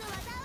の技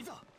鼻子。